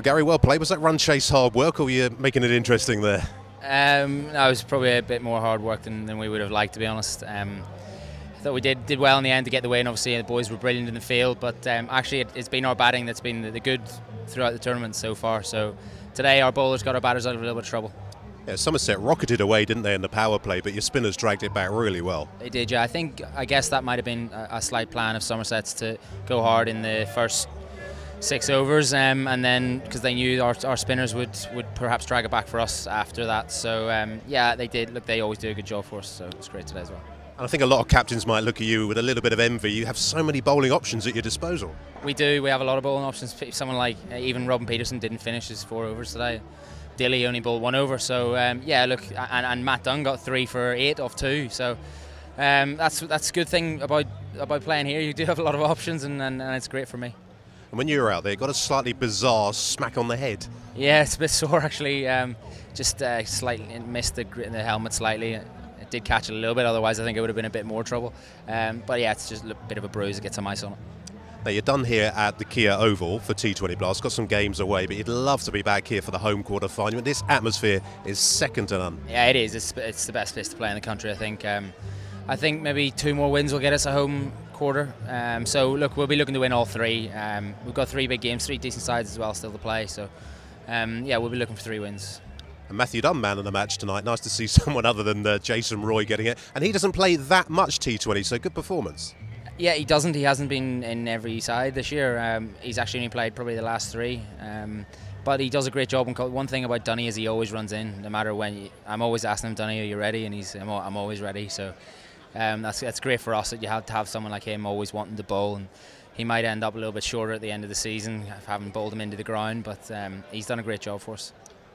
Well, Gary, well played. Was that run chase hard work, or were you making it interesting there? Um, no, it was probably a bit more hard work than, than we would have liked, to be honest. Um, I thought we did did well in the end to get the win. Obviously, the boys were brilliant in the field, but um, actually, it, has been our batting that's been the, the, good throughout the tournament so far. So today, our bowlers got our batters out of a little bit of trouble. Yeah, Somerset rocketed away, didn't they, in the power play? But your spinners dragged it back really well. They did, yeah. I think, I guess that might have been a, a slight plan of Somerset's to go hard in the first six overs, um, and then because they knew our, our, spinners would, would perhaps drag it back for us after that. So um, yeah, they did. Look, they always do a good job for us, so it's great today as well. And I think a lot of captains might look at you with a little bit of envy. You have so many bowling options at your disposal. We do. We have a lot of bowling options. Someone like uh, even Robin Peterson didn't finish his four overs today. Dilly only bowled one over. So um, yeah, look, and, and, Matt Dunn got three for eight off two. So um, that's that's a good thing about about playing here. You do have a lot of options, and, and, and it's great for me. And when you were out there, got a slightly bizarre smack on the head. Yeah, it's a bit sore actually. Um, just uh, slightly missed the, the helmet slightly. It did catch it a little bit, otherwise I think it would have been a bit more trouble. Um, but yeah, it's just a bit of a bruise to get some ice on it. Now you're done here at the Kia Oval for T20 Blast. Got some games away, but you'd love to be back here for the home quarter final. This atmosphere is second to none. Yeah, it is. It's, it's the best place to play in the country. I think. Um, I think maybe two more wins will get us a home quarter. Um, so look, we'll be looking to win all three. Um, we've got three big games, three decent sides as well still to play. So um, yeah, we'll be looking for three wins. And Matthew Dunn, man of the match tonight. Nice to see someone other than uh, Jason Roy getting it. And he doesn't play that much T20, so good performance. Yeah, he doesn't. He hasn't been in every side this year. Um, he's actually only played probably the last three. Um, but he does a great job. And one thing about Dunny is he always runs in, no matter when. You, I'm always asking him, Dunny, are you ready? And he's, I'm, I'm always ready. So um, that's that's great for us that you have to have someone like him always wanting the bowl. And he might end up a little bit shorter at the end of the season, having bowled him into the ground. But um, he's done a great job for us.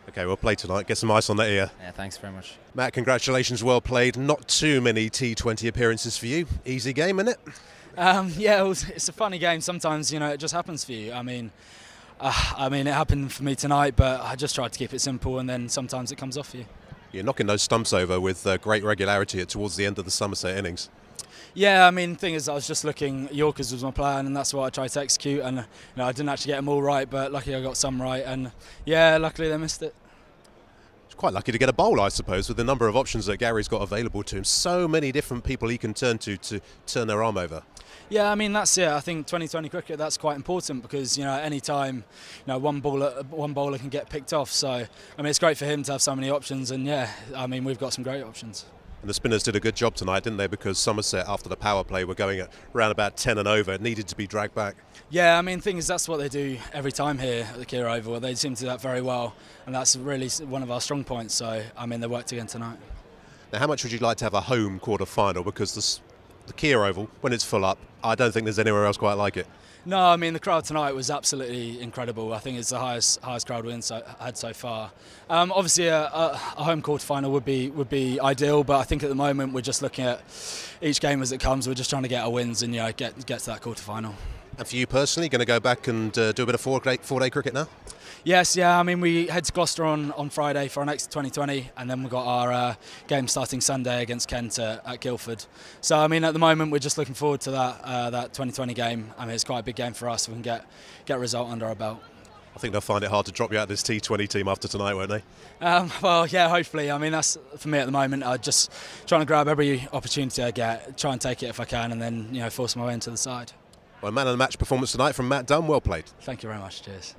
Okay, we'll play tonight. Get some ice on that ear. Yeah, thanks very much. Matt, congratulations. Well played. Not too many T20 appearances for you. Easy game, isn't it? Um, yeah, it was, it's a funny game. Sometimes, you know, it just happens for you. I mean, uh, I mean, it happened for me tonight, but I just tried to keep it simple, and then sometimes it comes off for you. You're knocking those stumps over with uh, great regularity towards the end of the Somerset innings. Yeah, I mean, thing is, I was just looking. Yorkers was my plan, and that's what I tried to execute. And you know, I didn't actually get them all right, but luckily I got some right. And yeah, luckily they missed it. It's quite lucky to get a bowl, I suppose, with the number of options that Gary's got available to him. So many different people he can turn to to turn their arm over. Yeah, I mean that's it. I think 2020 cricket that's quite important because you know at any time you know one bowler one bowler can get picked off. So I mean it's great for him to have so many options, and yeah, I mean we've got some great options. And the spinners did a good job tonight, didn't they? Because Somerset, after the power play, were going at around about 10 and over. It needed to be dragged back. Yeah, I mean, thing is, that's what they do every time here at the Kia Oval. They seem to do that very well, and that's really one of our strong points. So, I mean, they worked again tonight. Now, how much would you like to have a home quarter final? Because the, the Kia Oval, when it's full up, I don't think there's anywhere else quite like it. No, I mean the crowd tonight was absolutely incredible. I think it's the highest highest crowd we've so, had so far. Um, obviously, a, a, a home quarter final would be would be ideal, but I think at the moment we're just looking at each game as it comes. We're just trying to get our wins and know, get get to that quarter final. And for you personally, going to go back and uh, do a bit of four day, four day cricket now? Yes, yeah. I mean, we head to Gloucester on, on Friday for our next 2020, and then we've got our uh, game starting Sunday against Kent uh, at Guildford. So, I mean, at the moment, we're just looking forward to that uh, that 2020 game. I mean, it's quite a big game for us. We can get get a result under our belt. I think they'll find it hard to drop you out of this T20 team after tonight, won't they? Um, well, yeah, hopefully. I mean, that's for me at the moment. I'm just trying to grab every opportunity I get, try and take it if I can, and then you know force my way into the side. Well, man of the match performance tonight from Matt Dunn. Well played. Thank you very much. Cheers.